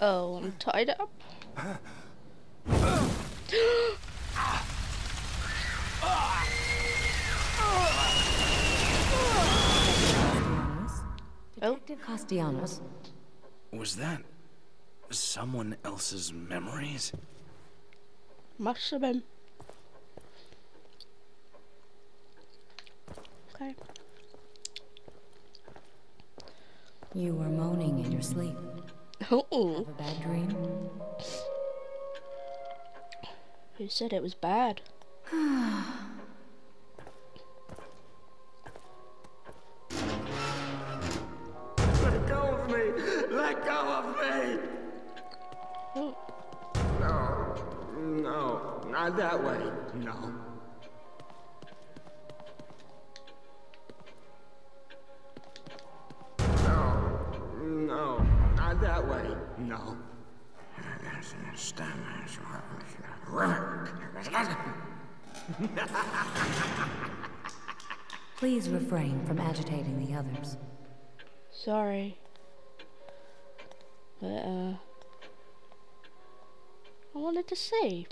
Oh, I'm tied up. Oh. Detective Castellanos? Was that someone else's memories? Must have been. Okay. You were moaning in your sleep. Oh, Have a bad dream? who said it was bad? Let go of me! Let go of me! Oh, No, no, not that way. No. No, way. No. Please refrain from agitating the others. sorry. But, uh. I wanted to see.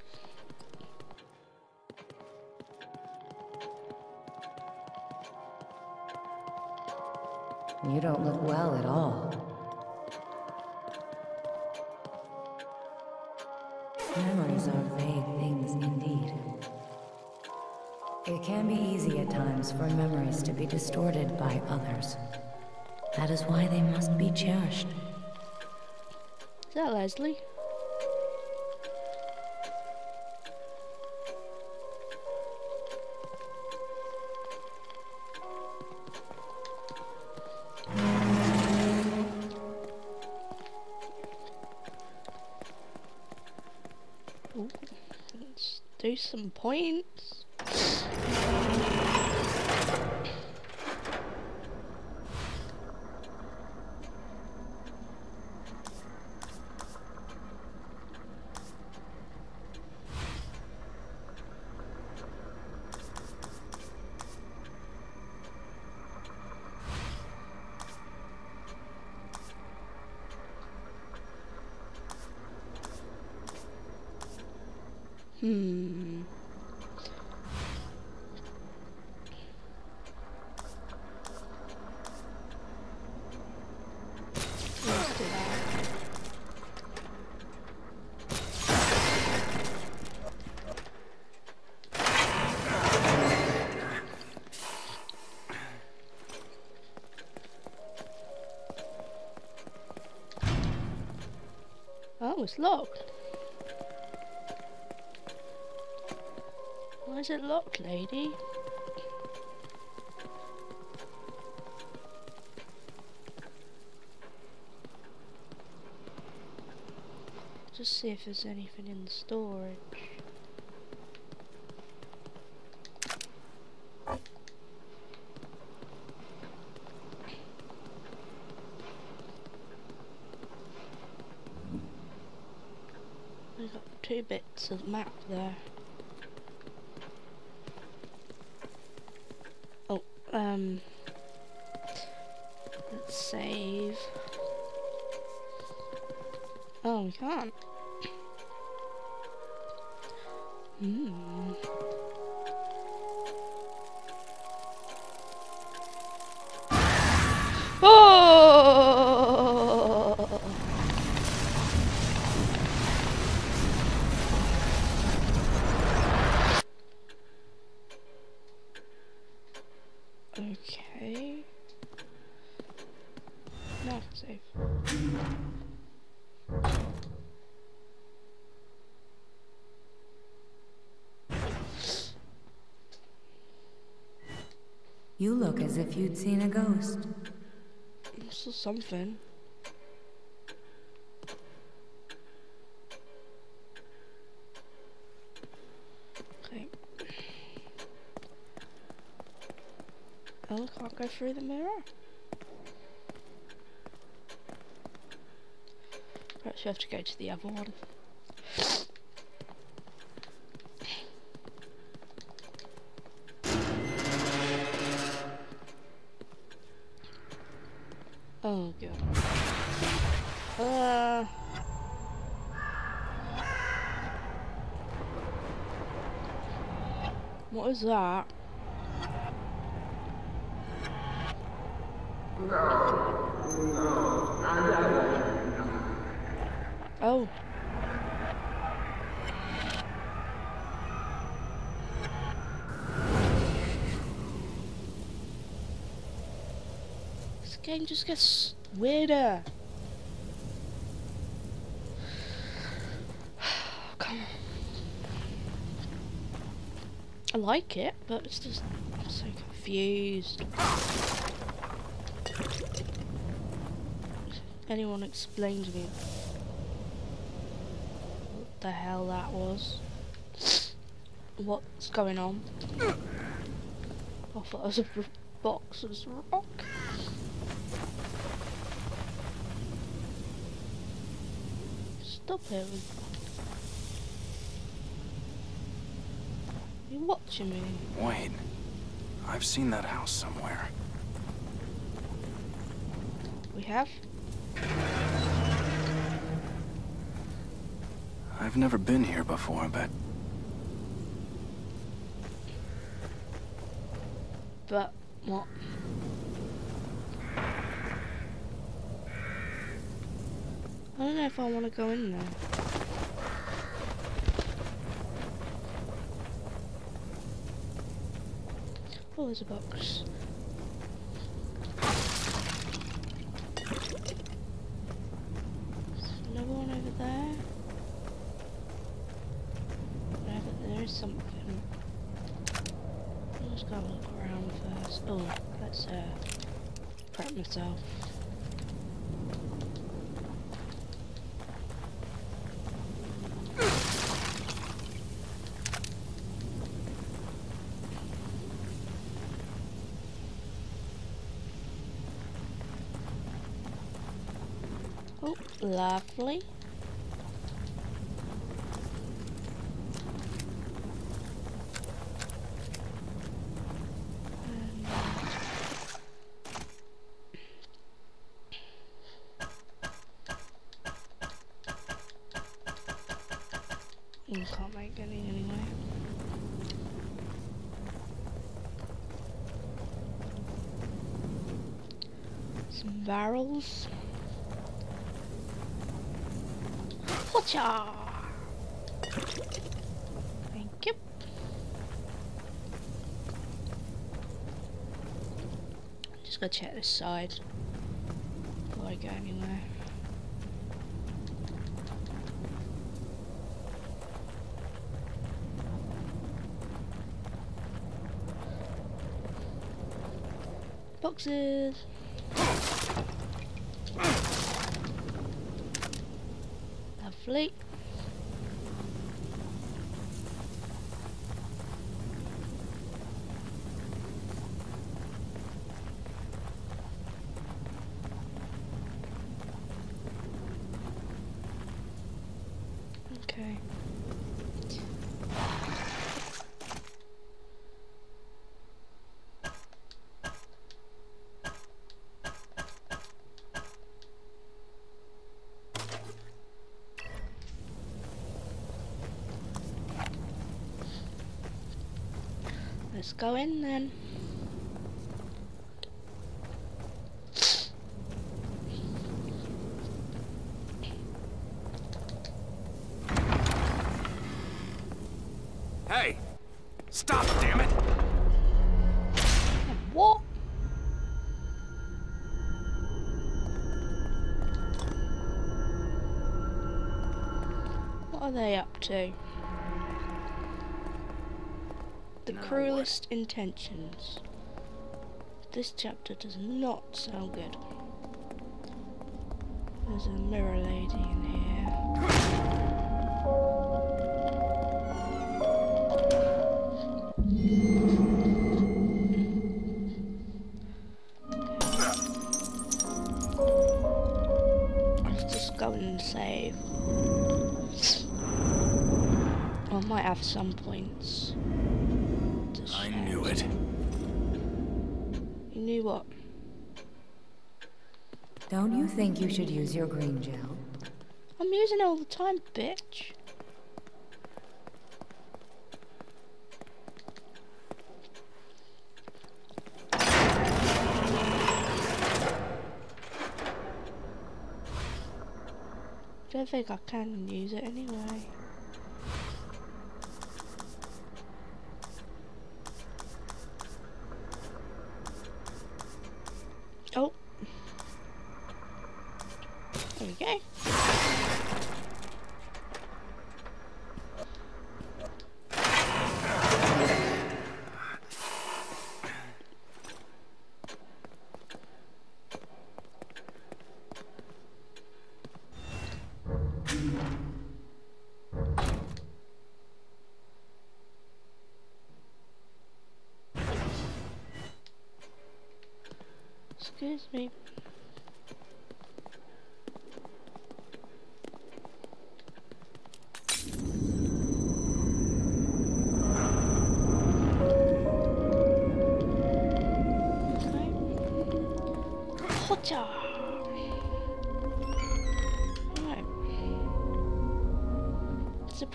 You don't look well at all. Memories are vague things indeed. It can be easy at times for memories to be distorted by others. That is why they must be cherished. Is that Leslie? Some points. Locked. Why is it locked, lady? Just see if there's anything in the storage. We've got bits map there. Oh, um, let's save. Oh, we can't. Look as if you'd seen a ghost. This is something. Okay. Oh, can't go through the mirror. Perhaps we have to go to the other one. Oh god. Uh What is that? Oh. This game just gets weirder. Come on. I like it, but it's just so confused. Anyone explain to me what the hell that was? What's going on? I thought it was a box of rock. Stop it. Watching me? Wait. I've seen that house somewhere. We have? I've never been here before, but But what? I don't know if I want to go in there. Oh, there's a box. Another one over there. No, but there is something. Let's go look around first. Oh, let's uh, prep myself. Oh, lovely. Can't make any anyway. Some barrels. Whatcha? Thank you. Just gotta check this side before I go anywhere. Boxes. Lovely. Okay. Let's go in then. Hey! Stop, damn it! What? What are they up to? The Now what? Cruelest intentions. This chapter does not sound good. There's a mirror lady in here. Let's just go and save. I might have some points. Don't you think you should use your green gel? I'm using it all the time, bitch. I don't think I can use it anyway. There we go. Excuse me.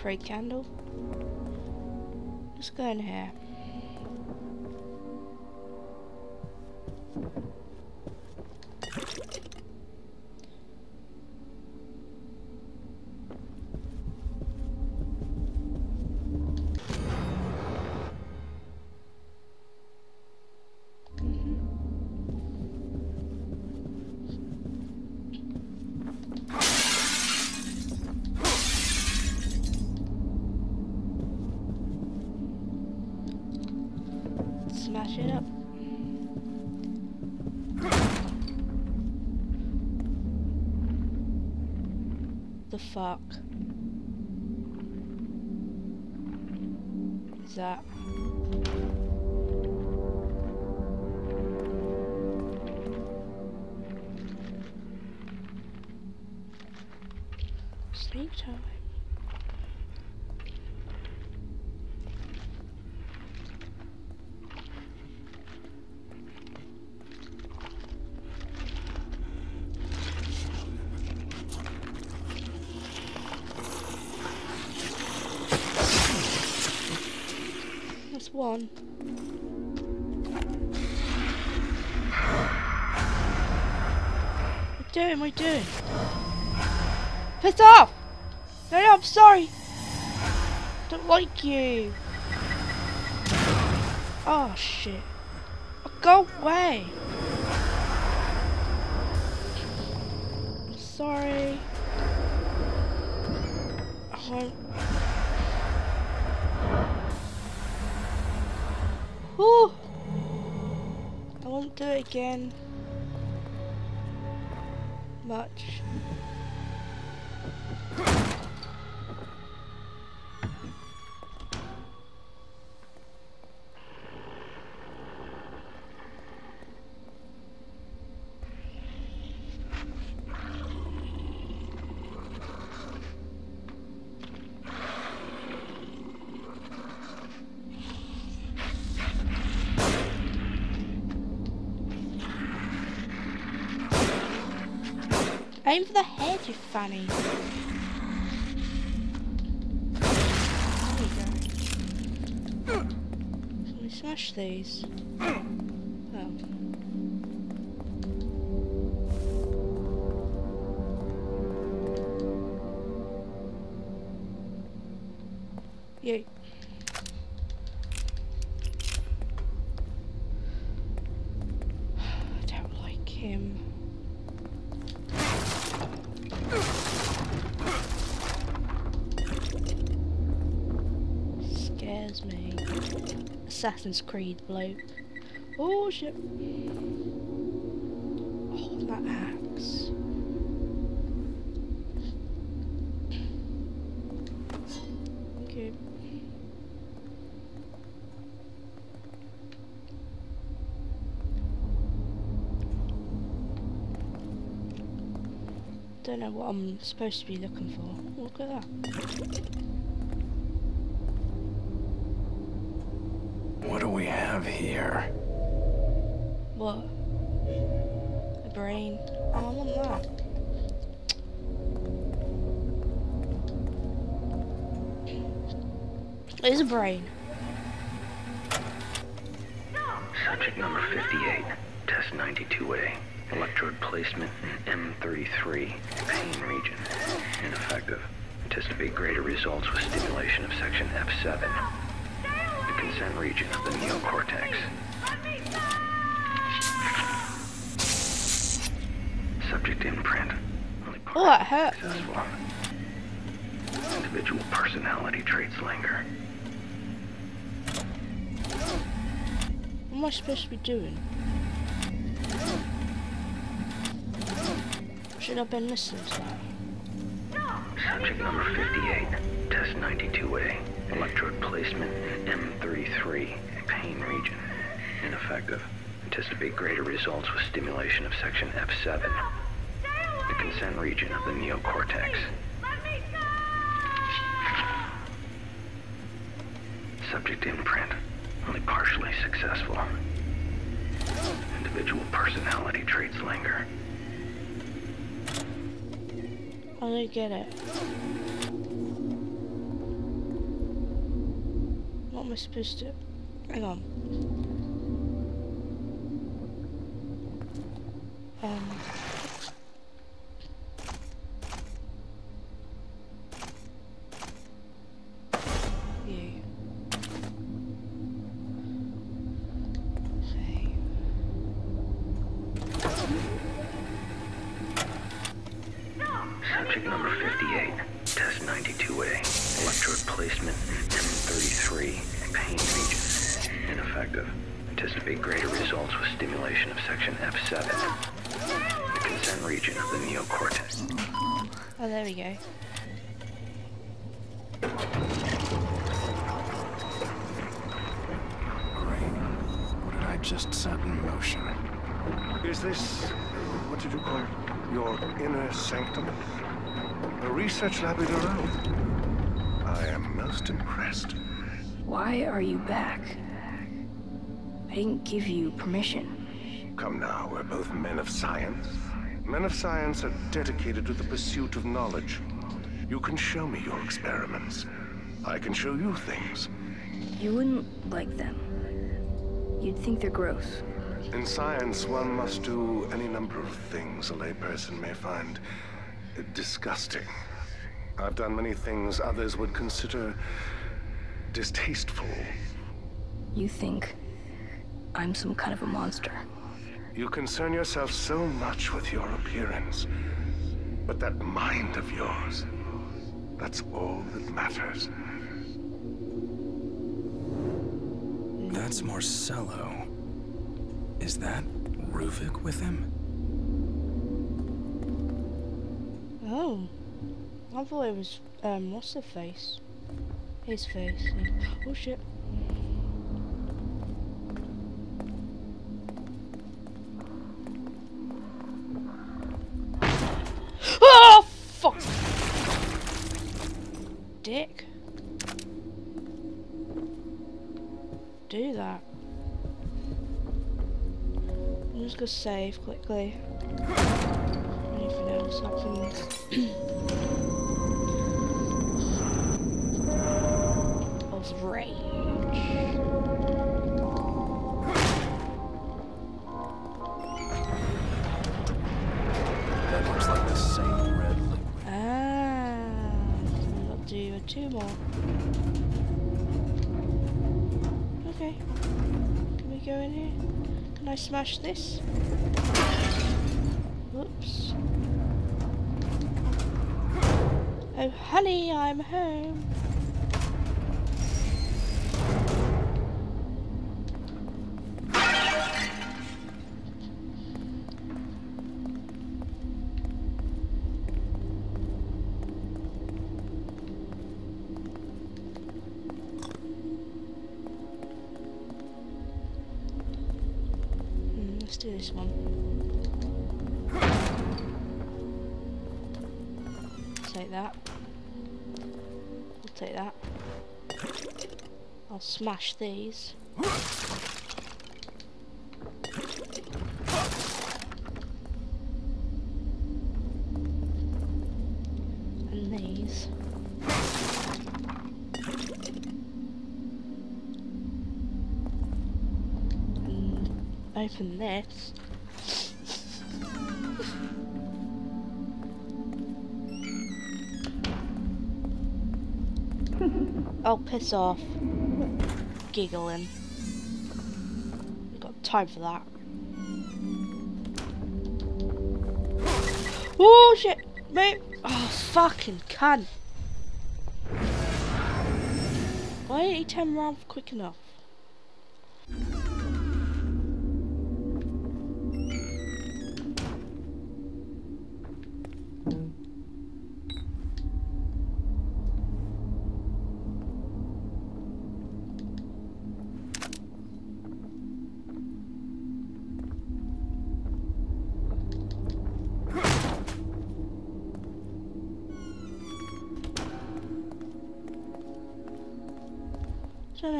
It's a pray candle. Let's go in here. That? That's one. What you doing? What you doing? Piss off! No, no, I'm sorry. Don't like you. Oh shit. Oh, go away. I'm sorry. I won't. Do it again. Much. Aim for the head, you fanny. There we go. Can we smash these? Oh. You. I don't like him. Assassin's Creed bloke. Oh shit. Oh, that axe. Okay. Don't know what I'm supposed to be looking for. Oh, look at that. What do we have here? What? A brain. Oh, I want that. It is a brain. Subject number 58, test 92A. Electrode placement in M33, pain region. Ineffective. Anticipate greater results with stimulation of section F7. The consent region of the neocortex. Subject imprint. Only Oh, that hurt. successful. Individual personality traits linger. What am I supposed to be doing? Should I have been listening to that? Subject number 58, test 92A, electrode placement M33, pain region. Ineffective. Anticipate greater results with stimulation of section F7, the consent region of the neocortex. Subject imprint, only partially successful. Individual personality traits linger. I get it. Am I supposed to? Hang on. You permission. Come now, we're both men of science. Men of science are dedicated to the pursuit of knowledge. You can show me your experiments. I can show you things. You wouldn't like them. You'd think they're gross. In science, one must do any number of things a layperson may find disgusting. I've done many things others would consider distasteful. You think I'm some kind of a monster. You concern yourself so much with your appearance. But that mind of yours, that's all that matters. That's Marcello. Is that Ruvik with him? Oh. I thought it was, um, what's the face? His face. Oh shit. Save quickly. smash this? Whoops. Oh, honey, I'm home. Let's do this one. Take that. I'll take that. I'll smash these. Open this. oh, piss off. Giggling. Got time for that. Oh shit! Mate! Oh, fucking cunt! Why didn't he turn around quick enough?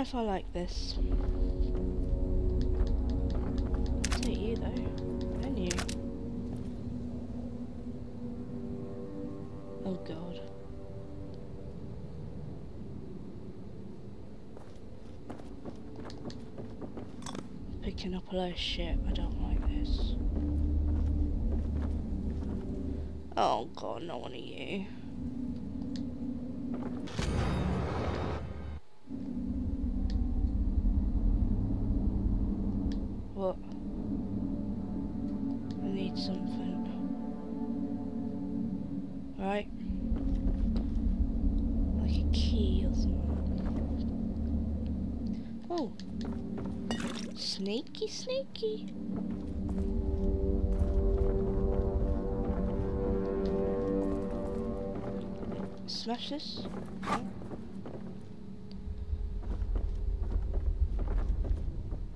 Know if I like this. Is it you though? And you. Oh god. Picking up a lot of shit. I don't like this. Oh god, not one of you. Sneaky, sneaky. Smash this.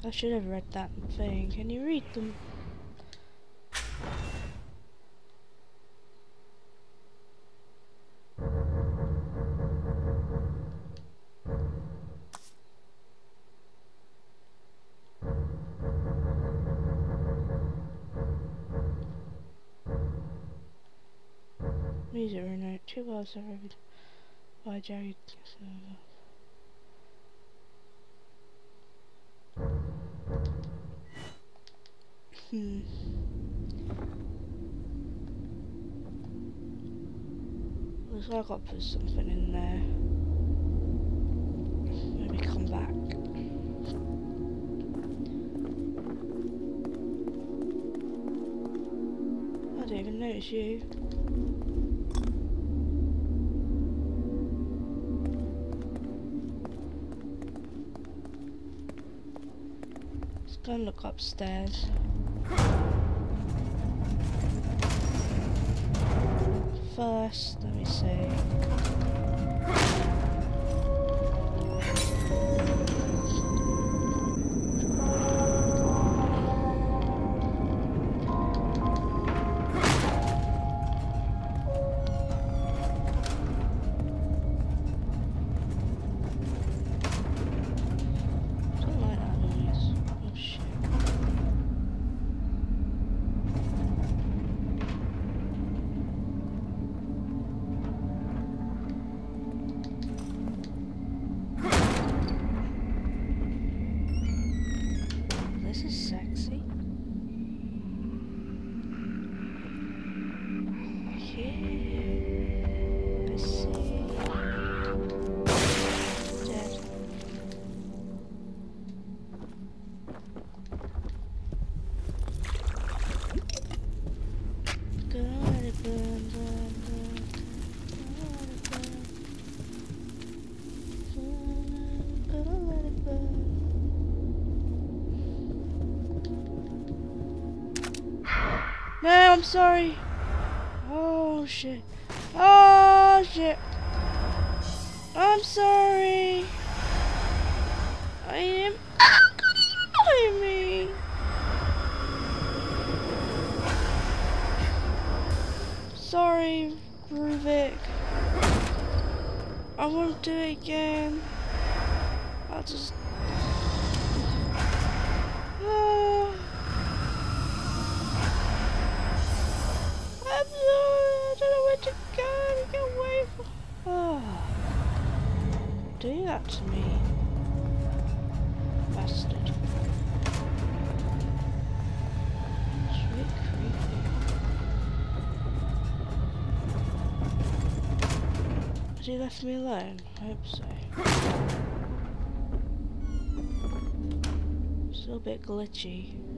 I should have read that thing. Can you read them? Music renote. Two are reviewed by Jerry. Hmm. Looks like I got put something in there. Maybe come back. I don't even notice you. Let's go and look upstairs. First, let me see. I'm sorry. Oh shit. Oh shit. I'm sorry. I am. Oh god, he's behind me. Sorry, Ruvik. I won't do it again. that to me. Bastard. Has he left me alone? I hope so. Still a bit glitchy.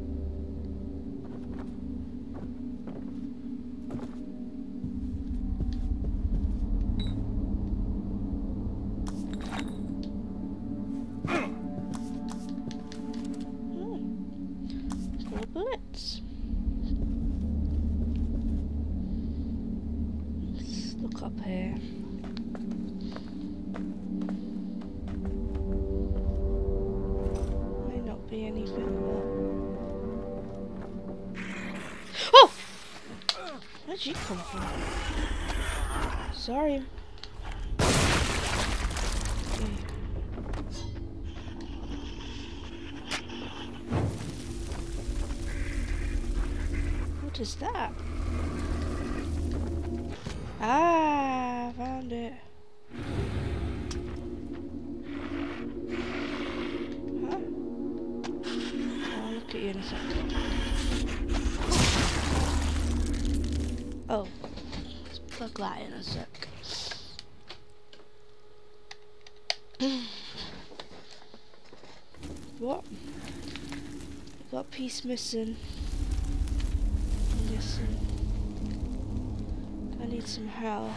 Missing. Missing. I need some help.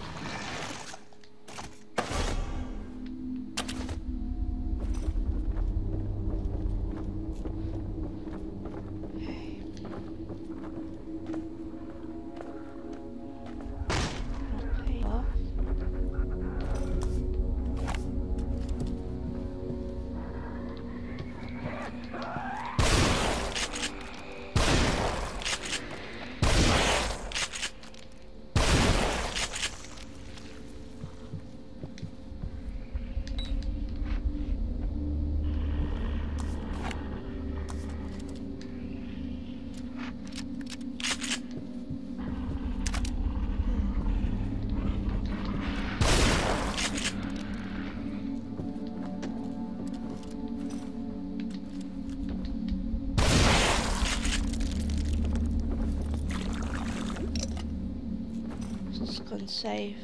Save.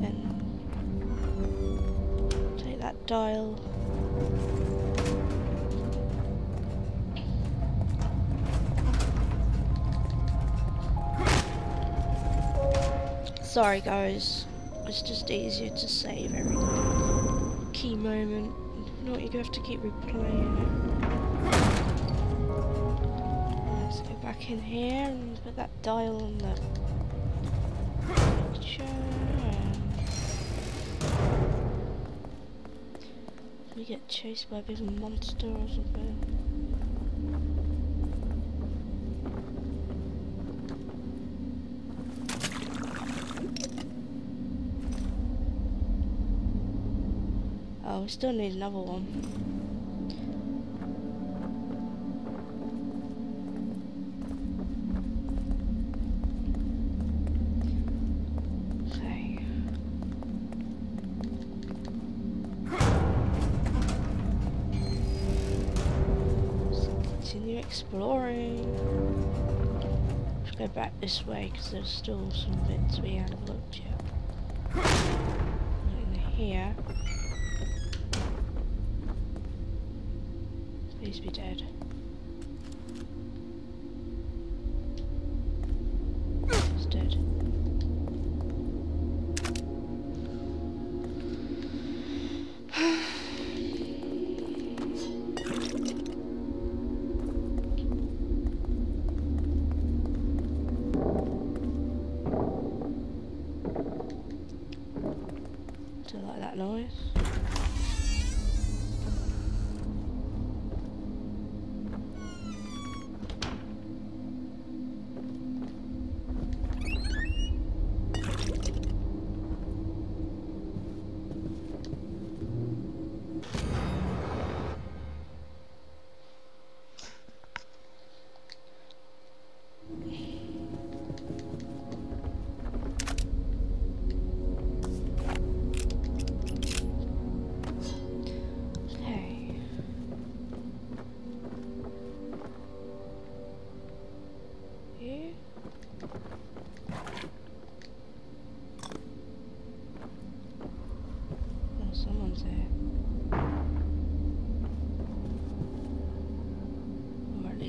Then take that dial. Sorry guys, it's just easier to save every key moment. Not, gonna have to keep replaying. Let's go back in here and put that dial on the We get chased by a big monster or something. Oh, we still need another one. Back this way because there's still some bits we haven't looked yet. In here. Please be dead.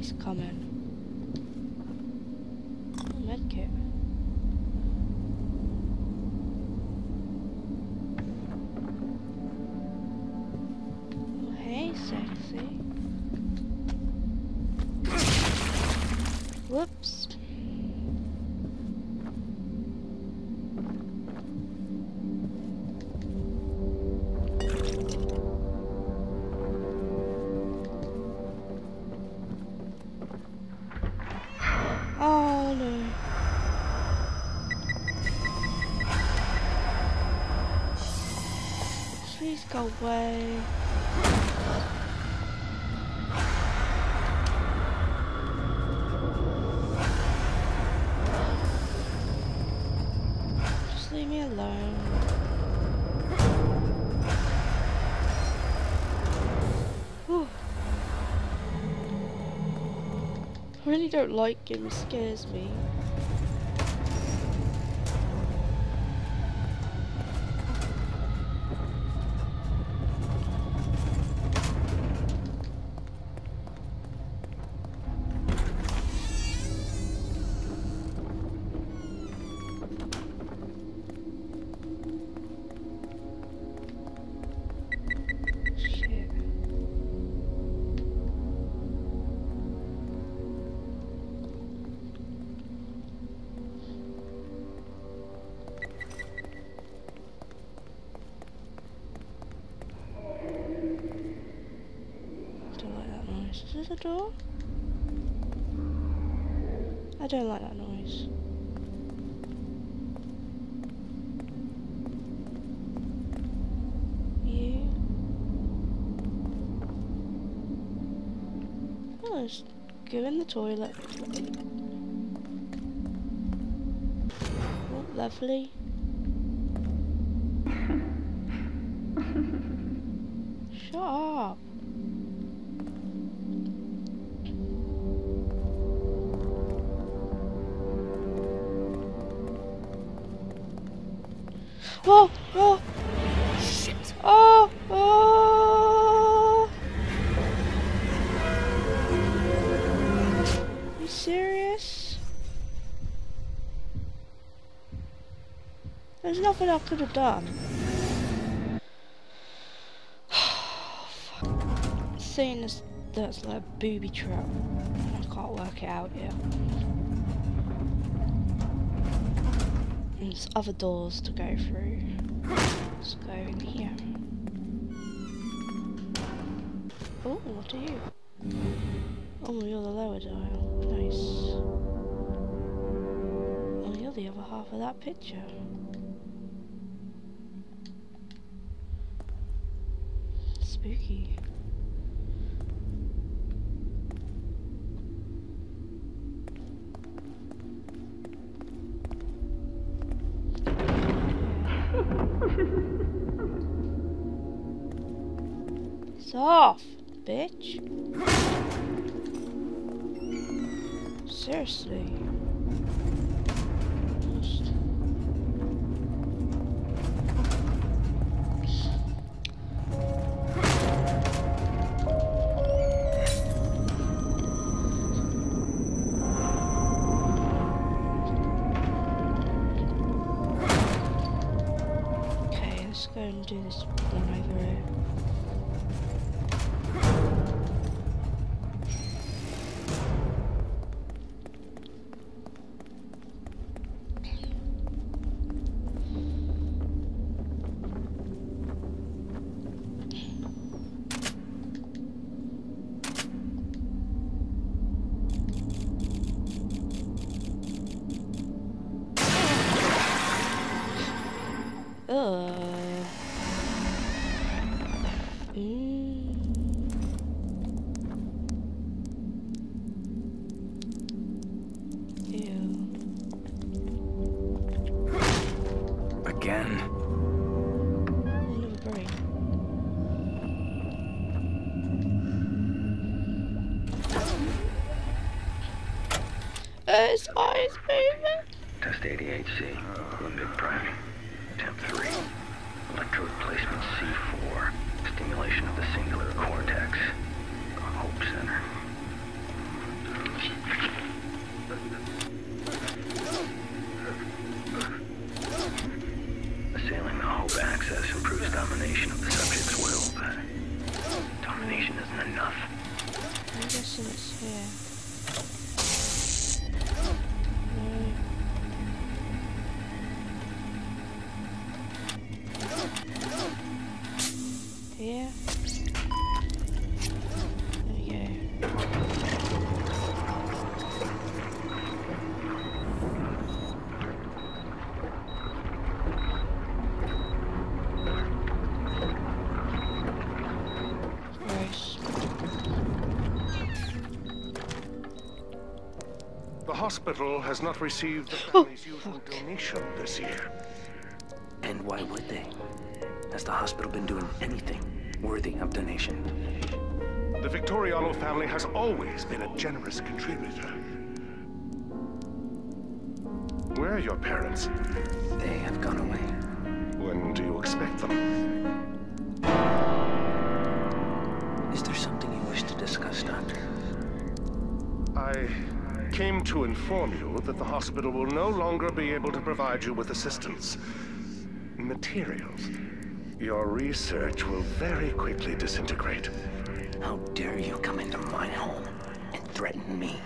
is coming. Oh, Medkit. Oh, hey, sexy. Whoops. Please go away. Just leave me alone. Whew. I really don't like him, he scares me. Noise. Is this a door? I don't like that noise. You? Oh, let's go in the toilet. Oh, lovely. There's nothing I could have done. Seeing as that's like a booby trap, I can't work it out yet. And there's other doors to go through. Let's go in here. Oh, what are you? Oh, you're the lower dial. Nice. Oh, you're the other half of that picture. Off, bitch. Seriously. Eyes moving. here. The hospital has not received the oh, family's oh, usual fuck. donation this year. And why would they? Has the hospital been doing anything worthy of donation? The Victoriano family has always been a generous contributor. Where are your parents? They have gone away. When do you expect them? Is there something you wish to discuss, Doctor? I came to inform you that the hospital will no longer be able to provide you with assistance. Materials. Your research will very quickly disintegrate. How dare you come into my home and threaten me?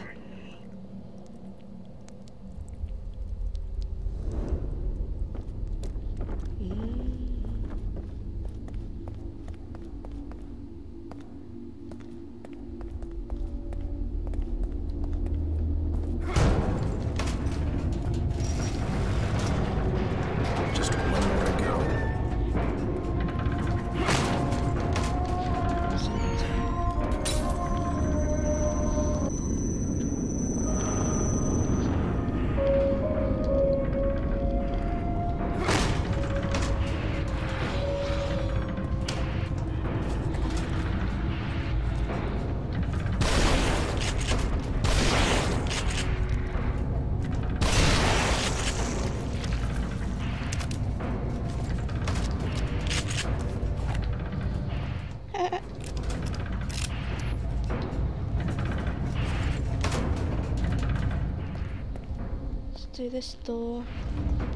Let's this door.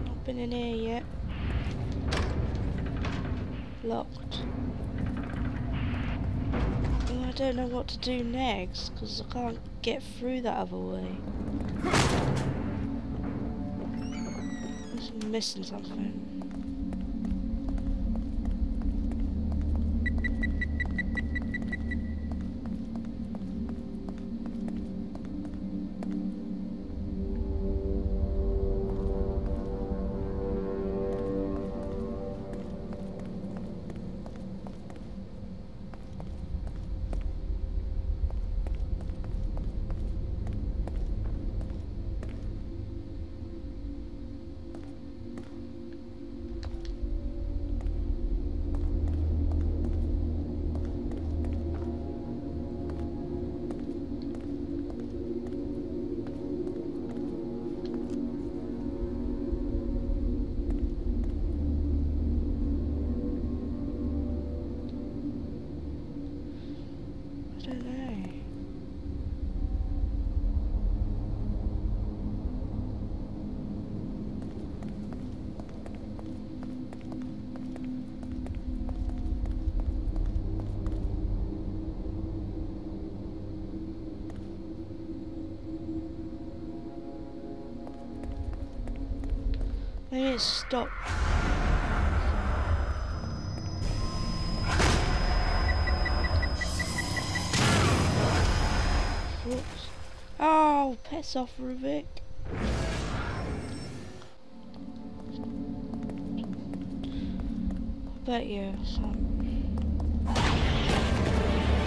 Not been in here yet. Locked. And I don't know what to do next because I can't get through that other way. I'm missing something. Maybe stopped. Whoops. Oh, piss off, Ruvik. I bet you. Um,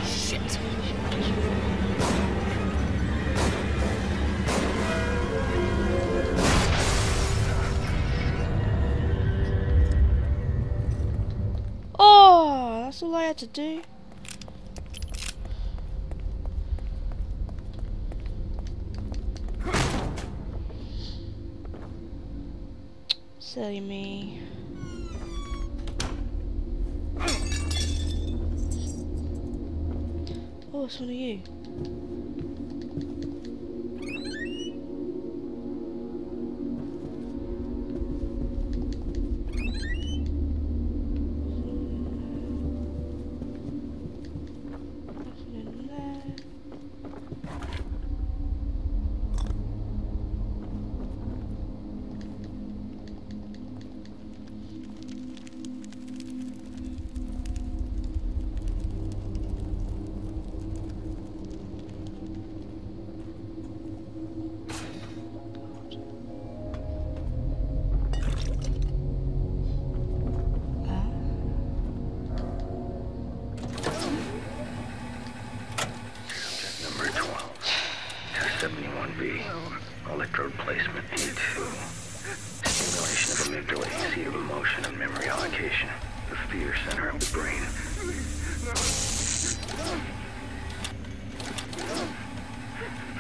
shit. That's all I had to do. Silly me. Oh, it's one of you. 71B. Electrode placement A2. Stimulation of amygdala, seat of emotion and memory allocation. The fear center of the brain.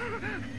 Subject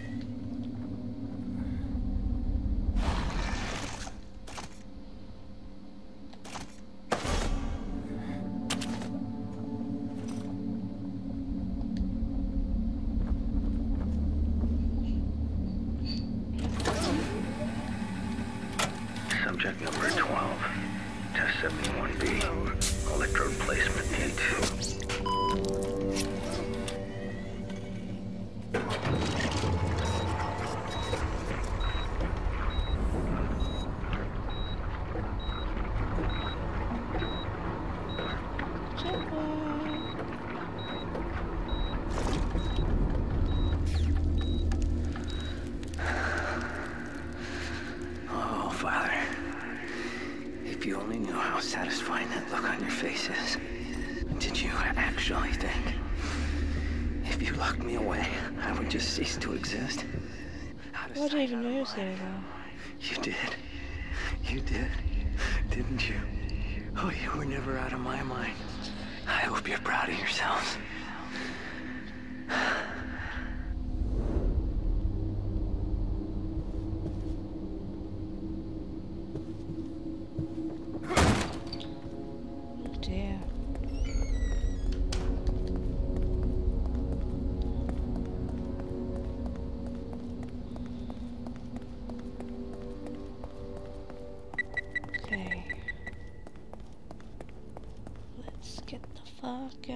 Oh,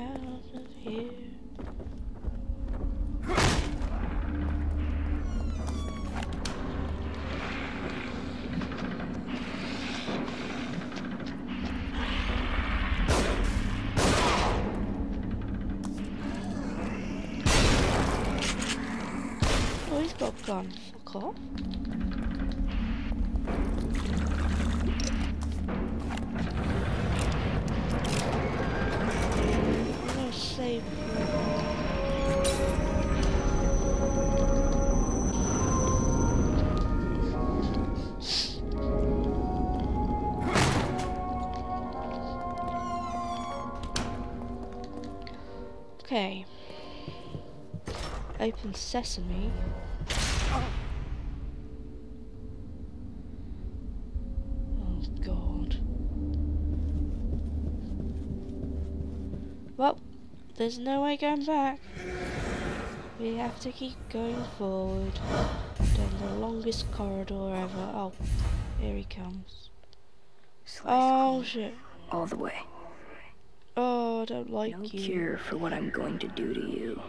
he's got a gun. Fuck off. Sesame. Oh god. Well, there's no way going back. We have to keep going forward. Down the longest corridor ever. Oh, here he comes. Slice Oh shit. all the way. Oh, I don't like No you. cure for what I'm going to do to you.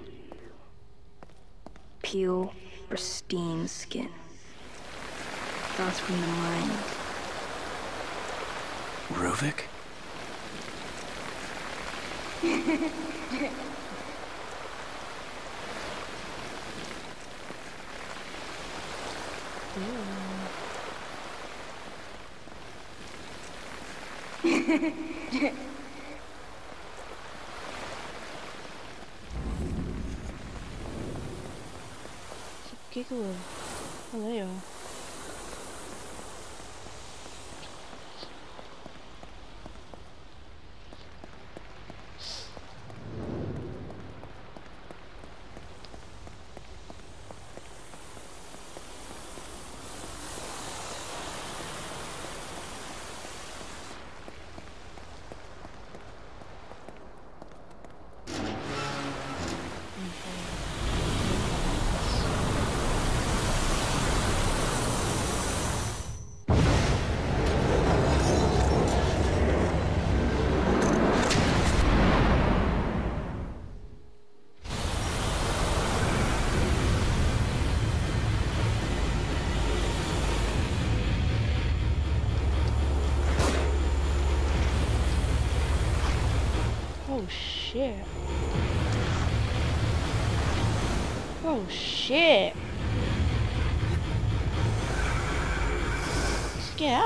Peel pristine skin. Thoughts from the mind. Ruvik? Giggle. Oh, there you.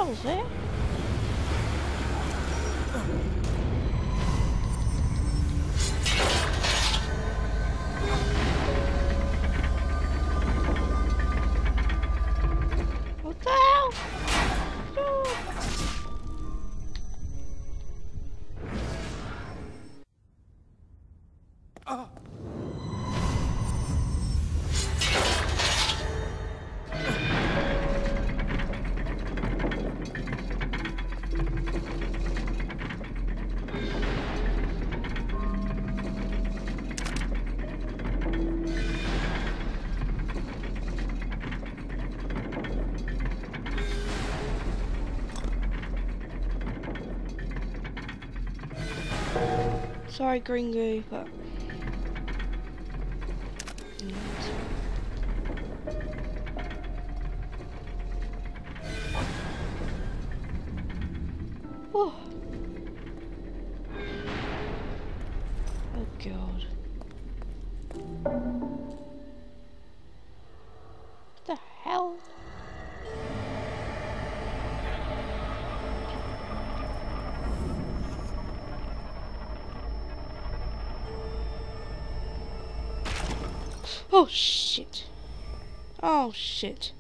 Let's get out Sorry, Gringo, but. Shit.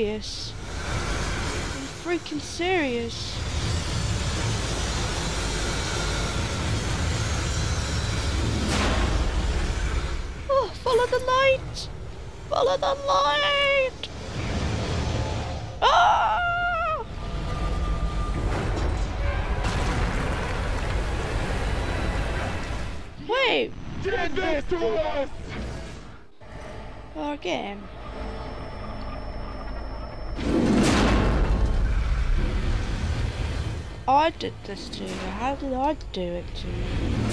Serious? You freaking serious? Oh, follow the light! Follow the light! Ah! Wait! Did this to us! Or again. I did this to you. How did I do it to you?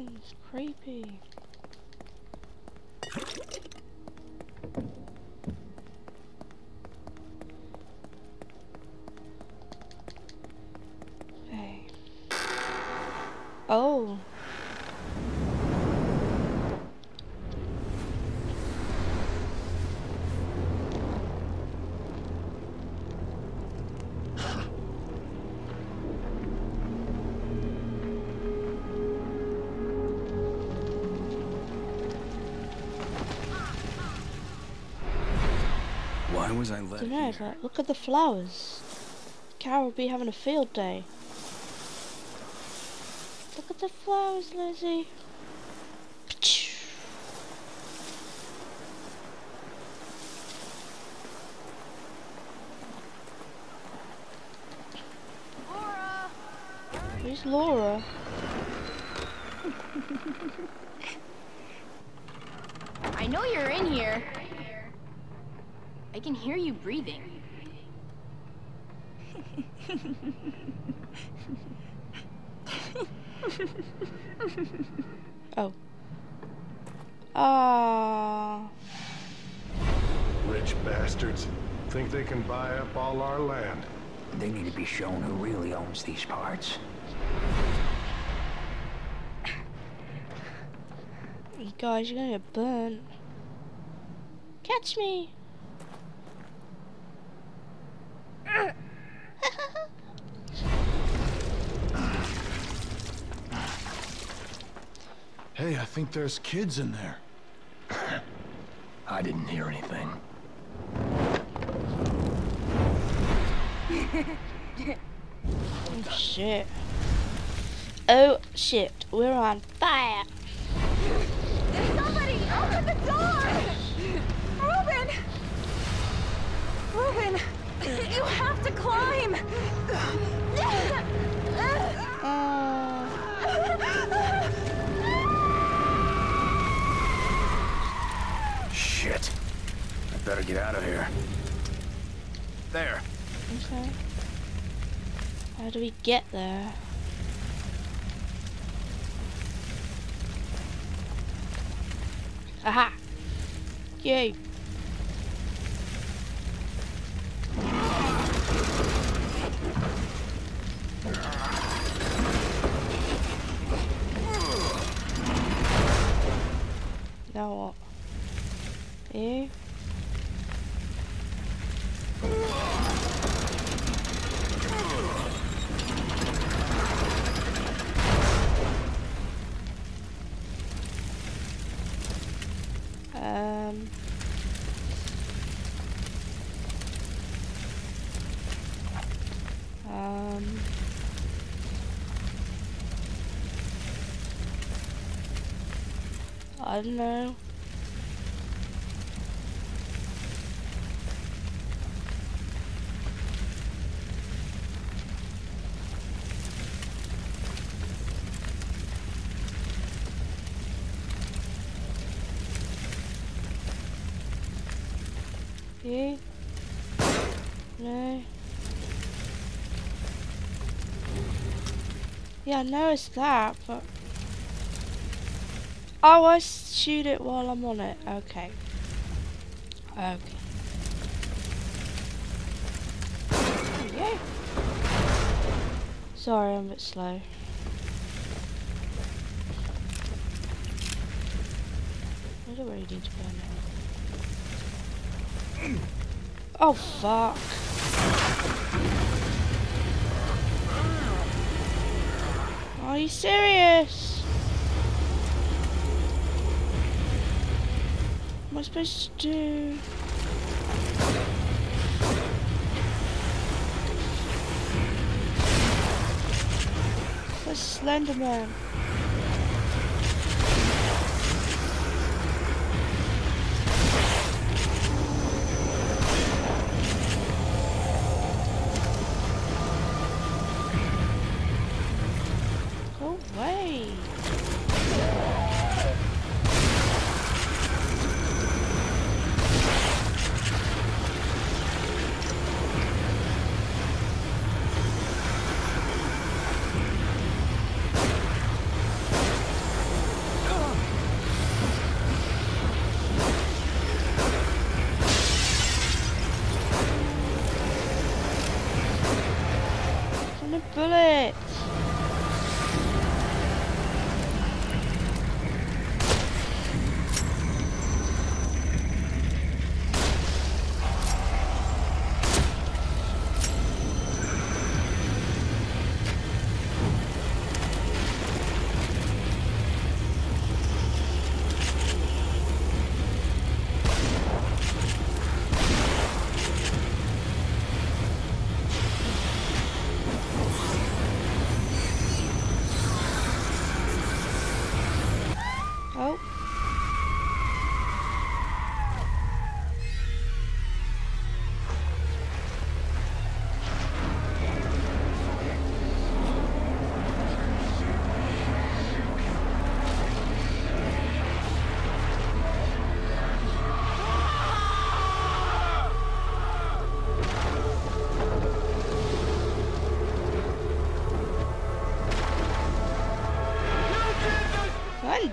Is creepy. Was I let don't know, here? but look at the flowers. Carol will be having a field day. Look at the flowers, Lizzie. Where's Laura? I know you're in here. I can hear you breathing. Oh. Ah. Rich bastards. Think they can buy up all our land. They need to be shown who really owns these parts. You guys, you're gonna get burnt. Catch me! Hey, there's kids in there. I didn't hear anything. Oh shit. Oh shit, we're on fire. Out of here. There. okay. How do we get there? Aha! Yay! Don't. Okay. No. Yeah, I know it's that, but... Oh, I shoot it while I'm on it. Okay. Okay. Yeah. Sorry, I'm a bit slow. I don't really need to burn it. Oh, fuck. Are you serious? What am I supposed to do? That's Slenderman.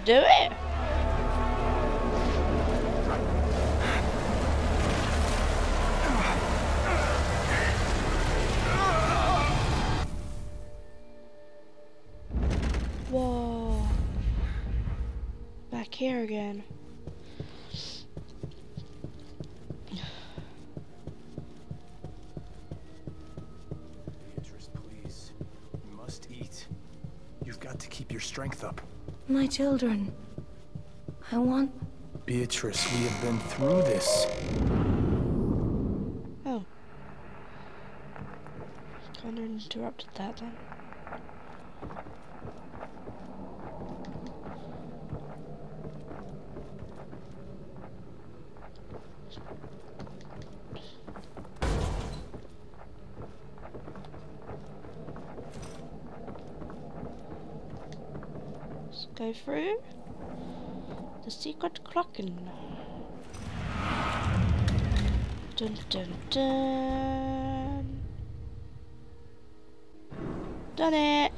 Undo it. Children. I want. Beatrice, we have been through this. Oh. Kinda interrupted that then. Go through the secret Kraken. Dun dun dun. Done it!